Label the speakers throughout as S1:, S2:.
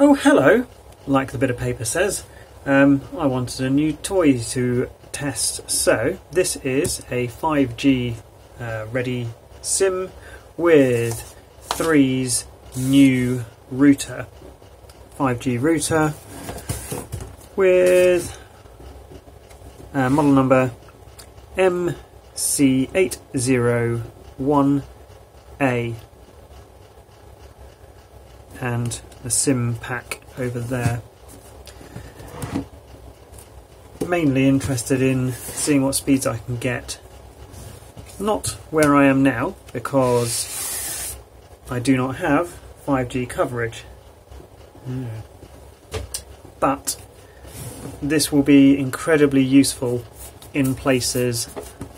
S1: Oh, hello, like the bit of paper says. Um, I wanted a new toy to test. So, this is a 5G uh, ready SIM with Three's new router. 5G router with uh, model number MC801A and the sim pack over there. Mainly interested in seeing what speeds I can get. Not where I am now because I do not have 5G coverage. Mm. But this will be incredibly useful in places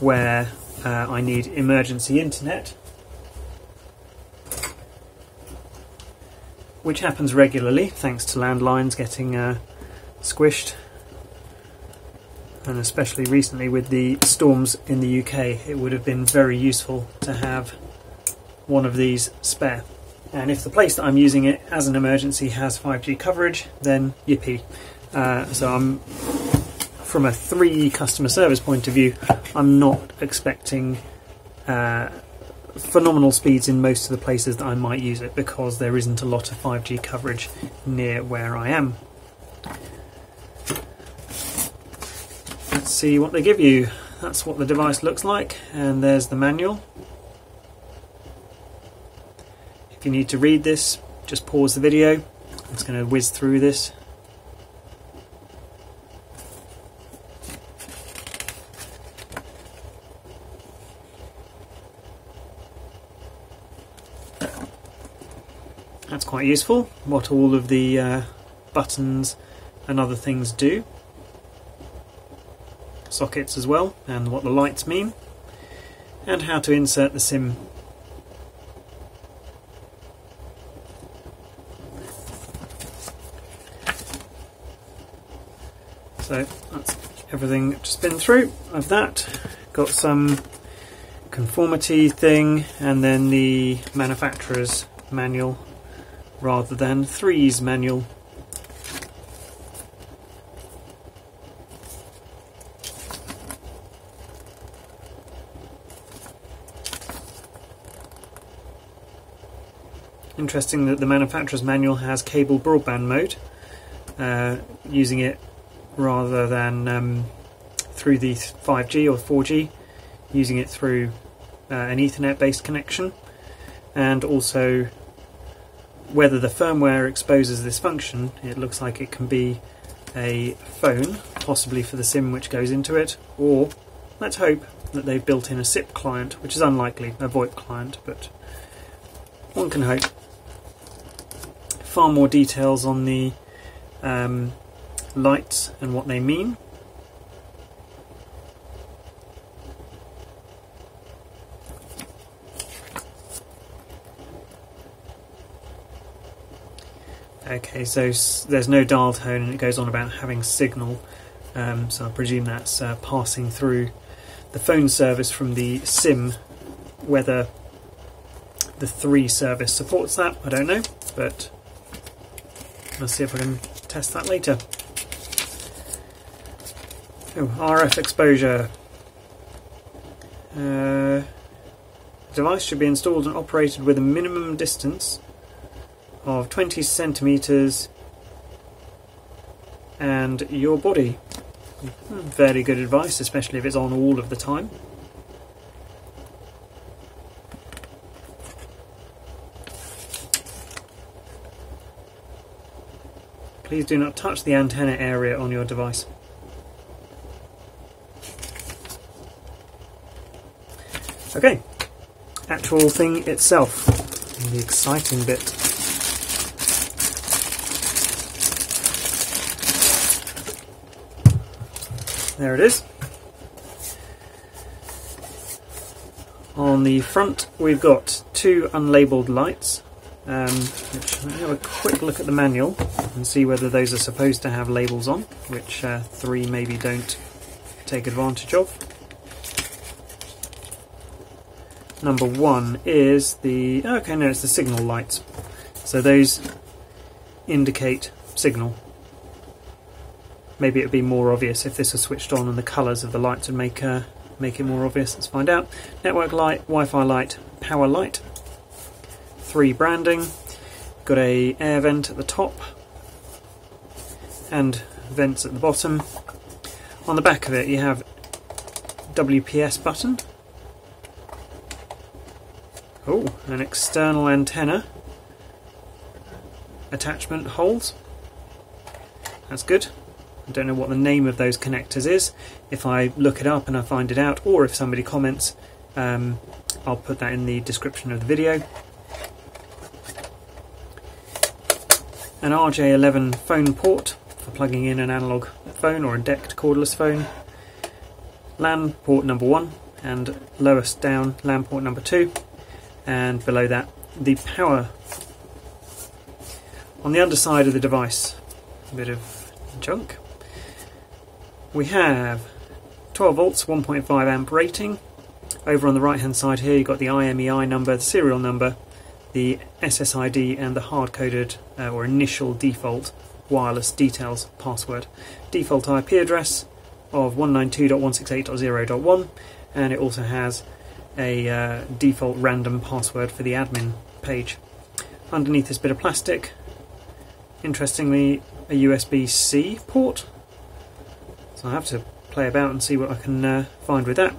S1: where uh, I need emergency internet, which happens regularly thanks to landlines getting uh, squished, and especially recently with the storms in the UK, it would have been very useful to have one of these spare. And if the place that I'm using it as an emergency has 5G coverage, then yippee. Uh, so I'm, from a three customer service point of view, I'm not expecting uh, phenomenal speeds in most of the places that I might use it because there isn't a lot of 5G coverage near where I am. Let's see what they give you. That's what the device looks like, and there's the manual. If you need to read this, just pause the video. Just going to whiz through this. That's quite useful, what all of the uh, buttons and other things do. Sockets as well, and what the lights mean, and how to insert the SIM So that's everything just been through of that. Got some conformity thing and then the manufacturer's manual rather than Three's manual. Interesting that the manufacturer's manual has cable broadband mode, uh, using it rather than um, through the 5G or 4G, using it through uh, an Ethernet based connection, and also whether the firmware exposes this function, it looks like it can be a phone, possibly for the SIM which goes into it, or let's hope that they've built in a SIP client, which is unlikely, a VoIP client, but one can hope. Far more details on the um, lights and what they mean. Okay, so there's no dial tone and it goes on about having signal, um, so I presume that's uh, passing through the phone service from the SIM. Whether the 3 service supports that, I don't know, but I'll see if I can test that later. Oh, RF exposure. Uh, device should be installed and operated with a minimum distance of 20 centimeters and your body. Very good advice, especially if it's on all of the time. Please do not touch the antenna area on your device. Okay, actual thing itself, the exciting bit. There it is. On the front, we've got two unlabeled lights. Um, which, let me have a quick look at the manual and see whether those are supposed to have labels on, which uh, three maybe don't take advantage of number one is the okay no it's the signal lights so those indicate signal. Maybe it would be more obvious if this was switched on and the colours of the lights would make uh, make it more obvious. Let's find out. Network light, Wi-Fi light, power light. Three branding. Got a air vent at the top and vents at the bottom. On the back of it you have WPS button. Oh, an external antenna attachment holes. That's good. I don't know what the name of those connectors is. If I look it up and I find it out, or if somebody comments, um, I'll put that in the description of the video. An RJ11 phone port for plugging in an analog phone or a DECT cordless phone. LAN port number one and lowest down LAN port number two and below that the power on the underside of the device a bit of junk we have 12 volts 1.5 amp rating over on the right hand side here you've got the IMEI number the serial number the SSID and the hard-coded uh, or initial default wireless details password default IP address of 192.168.0.1 and it also has a uh, default random password for the admin page. Underneath this bit of plastic, interestingly, a USB-C port. So I have to play about and see what I can uh, find with that.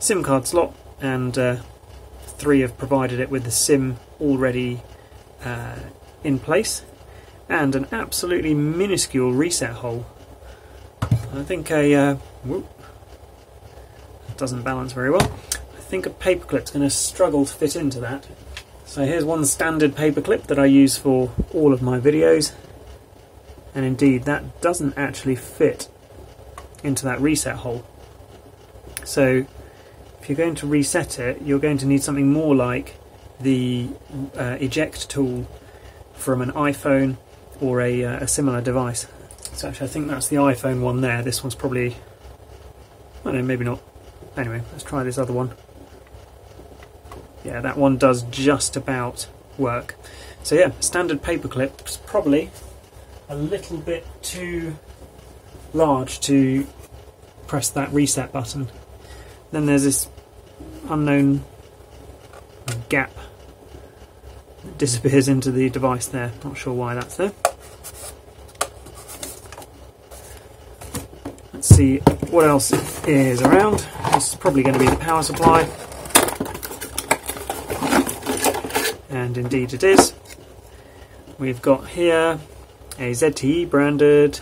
S1: SIM card slot, and uh, three have provided it with the SIM already uh, in place, and an absolutely minuscule reset hole. I think a uh, whoop, doesn't balance very well I think a paperclip's going to struggle to fit into that. So here's one standard paperclip that I use for all of my videos. And indeed, that doesn't actually fit into that reset hole. So if you're going to reset it, you're going to need something more like the uh, eject tool from an iPhone or a, uh, a, similar device. So actually I think that's the iPhone one there. This one's probably, I don't know, maybe not. Anyway, let's try this other one yeah, that one does just about work. So yeah, standard paperclip is probably a little bit too large to press that reset button. Then there's this unknown gap that disappears into the device there. Not sure why that's there. Let's see what else is around. This is probably going to be the power supply. and indeed it is. We've got here a ZTE branded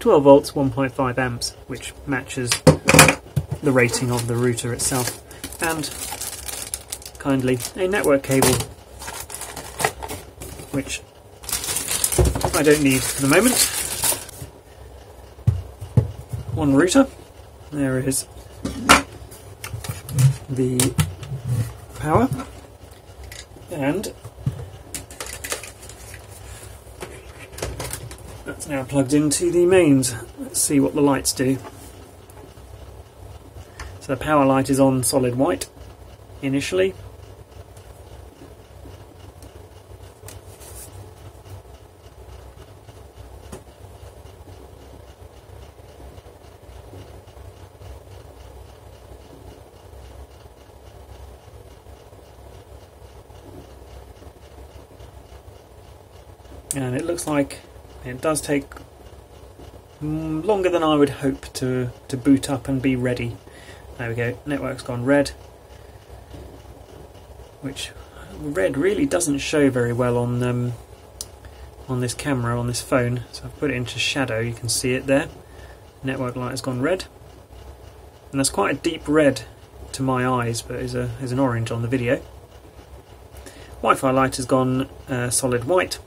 S1: 12 volts 1.5 amps which matches the rating of the router itself. And kindly a network cable which I don't need for the moment. One router, there is the power. And that's now plugged into the mains. Let's see what the lights do. So the power light is on solid white initially. and it looks like it does take longer than I would hope to, to boot up and be ready. There we go, network's gone red, which red really doesn't show very well on um, on this camera, on this phone. So I've put it into shadow, you can see it there. Network light has gone red. And that's quite a deep red to my eyes, but is a is an orange on the video. Wi-Fi light has gone uh, solid white.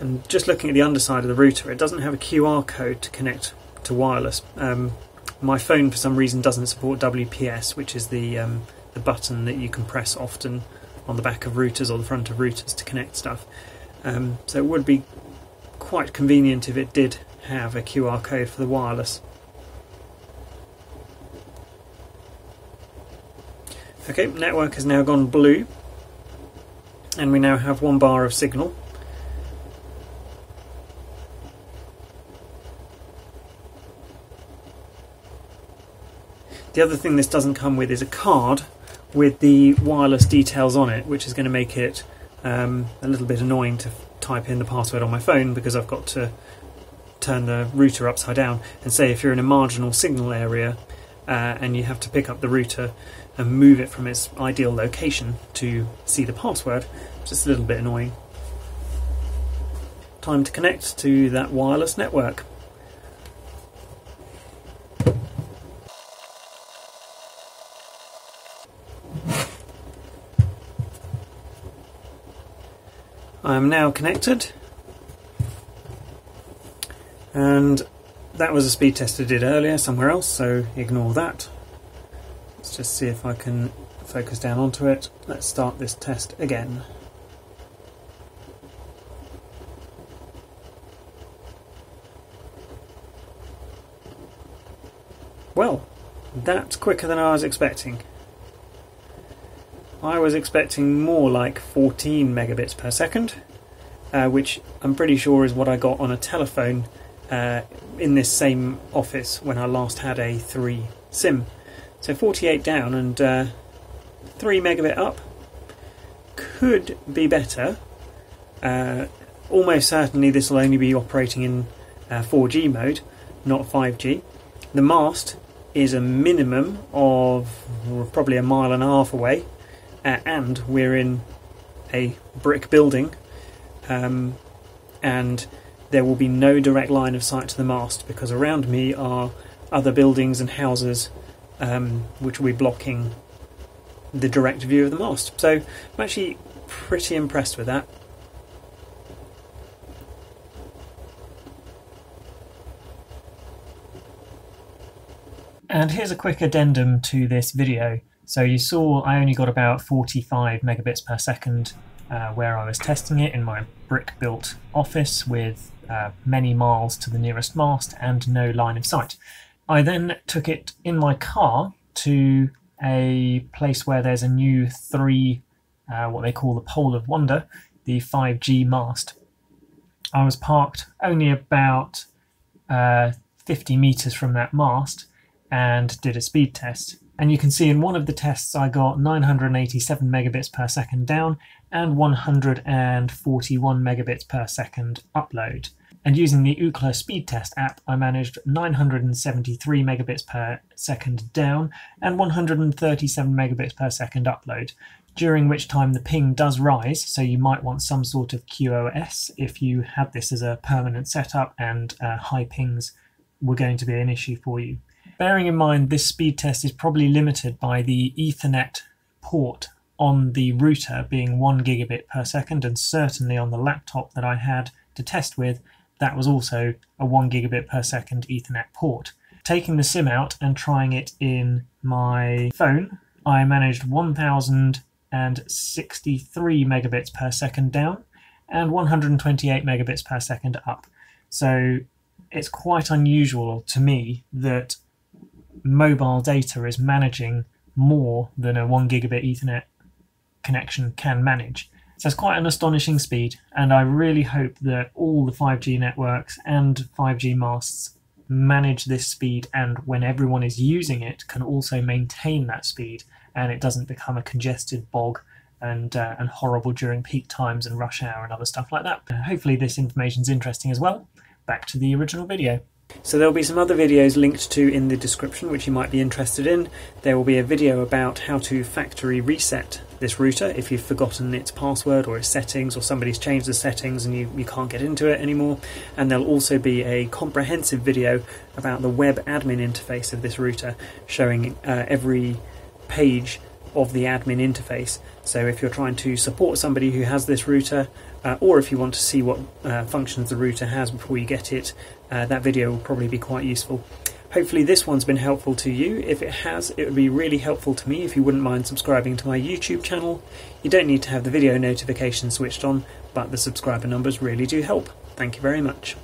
S1: And just looking at the underside of the router, it doesn't have a QR code to connect to wireless. Um, my phone, for some reason, doesn't support WPS, which is the um, the button that you can press often on the back of routers or the front of routers to connect stuff. Um, so it would be quite convenient if it did have a QR code for the wireless. Okay, network has now gone blue. and we now have one bar of signal. The other thing this doesn't come with is a card with the wireless details on it, which is going to make it um, a little bit annoying to type in the password on my phone because I've got to turn the router upside down and say if you're in a marginal signal area uh, and you have to pick up the router and move it from its ideal location to see the password, just a little bit annoying. Time to connect to that wireless network. I am now connected. And that was a speed test I did earlier somewhere else so ignore that. Let's just see if I can focus down onto it. Let's start this test again. Well that's quicker than I was expecting I was expecting more like 14 megabits per second, uh, which I'm pretty sure is what I got on a telephone uh, in this same office when I last had a 3 SIM. So 48 down and uh, 3 megabit up could be better. Uh, almost certainly this will only be operating in 4G uh, mode, not 5G. The mast is a minimum of probably a mile and a half away uh, and we're in a brick building, um, and there will be no direct line of sight to the mast because around me are other buildings and houses um, which will be blocking the direct view of the mast. So I'm actually pretty impressed with that. And here's a quick addendum to this video. So you saw I only got about 45 megabits per second uh, where I was testing it in my brick built office with uh, many miles to the nearest mast and no line of sight. I then took it in my car to a place where there's a new 3, uh, what they call the Pole of Wonder, the 5G mast. I was parked only about uh, 50 meters from that mast and did a speed test. And you can see in one of the tests I got 987 megabits per second down and 141 megabits per second upload. And using the Ookla speed test app, I managed 973 megabits per second down and 137 megabits per second upload, during which time the ping does rise, so you might want some sort of QoS if you had this as a permanent setup and uh, high pings were going to be an issue for you. Bearing in mind this speed test is probably limited by the Ethernet port on the router being 1 gigabit per second, and certainly on the laptop that I had to test with, that was also a 1 gigabit per second Ethernet port. Taking the SIM out and trying it in my phone, I managed 1063 megabits per second down and 128 megabits per second up. So it's quite unusual to me that mobile data is managing more than a 1 gigabit Ethernet connection can manage. So it's quite an astonishing speed, and I really hope that all the 5G networks and 5G masts manage this speed and when everyone is using it can also maintain that speed and it doesn't become a congested bog and uh, and horrible during peak times and rush hour and other stuff like that. Hopefully this information is interesting as well. Back to the original video. So there'll be some other videos linked to in the description which you might be interested in. There will be a video about how to factory reset this router if you've forgotten its password or its settings or somebody's changed the settings and you, you can't get into it anymore. And there'll also be a comprehensive video about the web admin interface of this router showing uh, every page of the admin interface. So if you're trying to support somebody who has this router, uh, or if you want to see what uh, functions the router has before you get it, uh, that video will probably be quite useful. Hopefully this one's been helpful to you. If it has, it would be really helpful to me if you wouldn't mind subscribing to my YouTube channel. You don't need to have the video notification switched on, but the subscriber numbers really do help. Thank you very much.